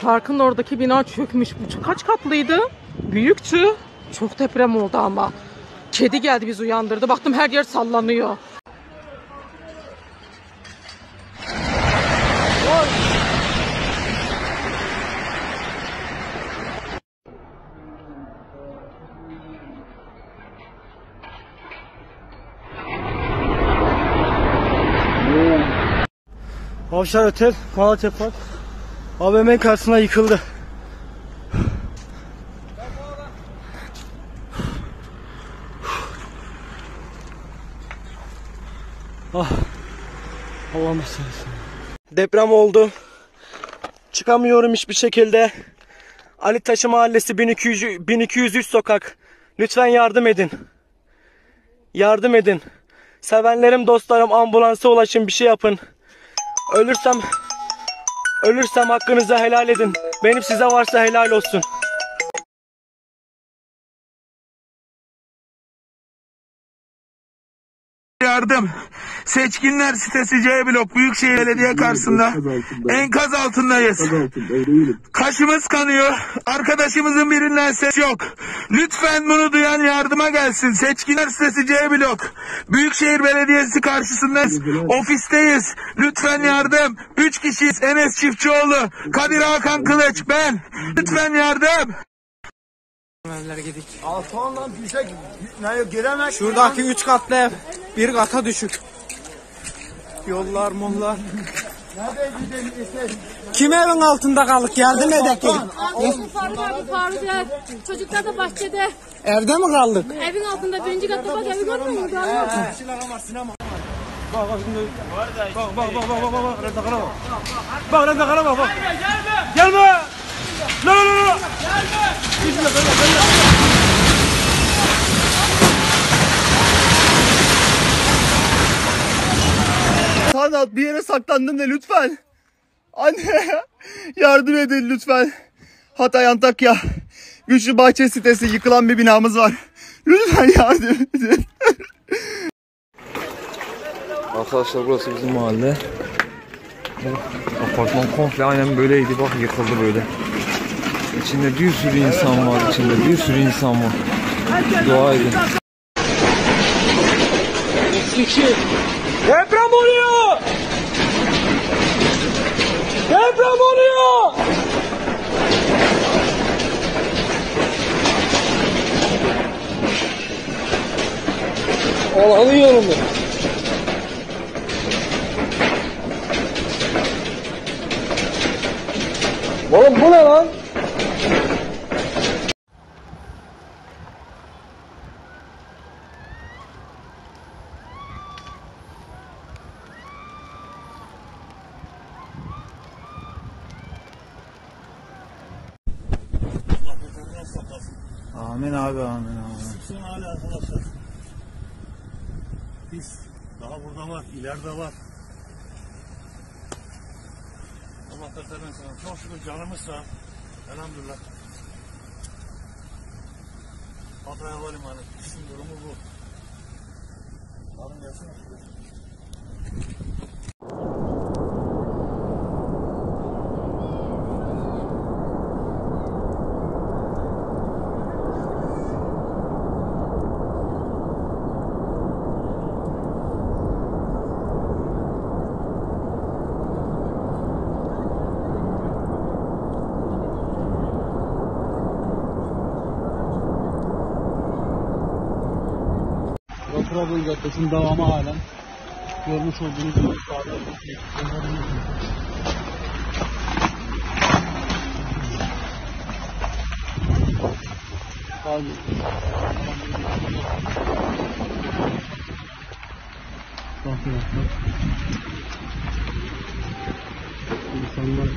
Parkın oradaki bina çökmüş. Bu kaç katlıydı? Büyüktü. Çok deprem oldu ama. Kedi geldi bizi uyandırdı. Baktım her yer sallanıyor. Avşar Otel, Malatya Park. AVM karşısına yıkıldı. Ah. Allah'ım seversen. Deprem oldu. Çıkamıyorum hiçbir şekilde. Ali Taşı Mahallesi 1200, 1203 sokak. Lütfen yardım edin. Yardım edin. Sevenlerim, dostlarım ambulansa ulaşın bir şey yapın. Ölürsem ölürsem hakkınızı helal edin. Benim size varsa helal olsun. Yardım. Seçkinler sitesi C blok Büyükşehir Belediye karşısında enkaz altındayız. Kaşımız kanıyor. Arkadaşımızın birinden ses yok. Lütfen bunu duyan yardıma gelsin. Seçkinler sitesi C blok Büyükşehir Belediyesi karşısındayız. Ofisteyiz. Lütfen yardım. Üç kişiyiz. Enes Çiftçioğlu, Kadir Hakan Kılıç, ben. Lütfen yardım. Altından düşe ne giremez. Şuradaki üç katlı ev bir kata düşük. Yollar mollar. Kim evin altında kalık yardım edek gelin. Ya. Çocuklar da bahçede. Evde mi kaldık? Evin altında birinci katta bak evi görmüyor musun? Bak bak şimdi. Bak bak bak bak bak bak bak Reza Kara bak. Bak Reza Kara bak bak. Gelme. Gelme. La la la la. Sanat bir yere saklandım da lütfen. Anne yardım edin lütfen. Hatay Antakya Güçlü Bahçe sitesi yıkılan bir binamız var. Lütfen yardım edin. Arkadaşlar burası bizim mahalle. Apartman komple aynen böyleydi. Bak yıkıldı böyle. İçinde bir sürü insan var. içinde bir sürü insan var. Dua edin. Deprem Alıyorum ben. Oğlum bu ne lan? Amin abi amin amin. Son hali arkadaşlar. Biz daha burada var, ileride var. Allah tekrardan sana çok şükür canımız sağ. Elhamdülillah. Hatay Havalimanı. İşin durumu bu. Alın gelsene Trabzon Caddesi'nin devamı halen. Görmüş olduğunuz gibi Abi. Bakın bak. İnsanlar